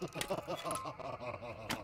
ハハハハ!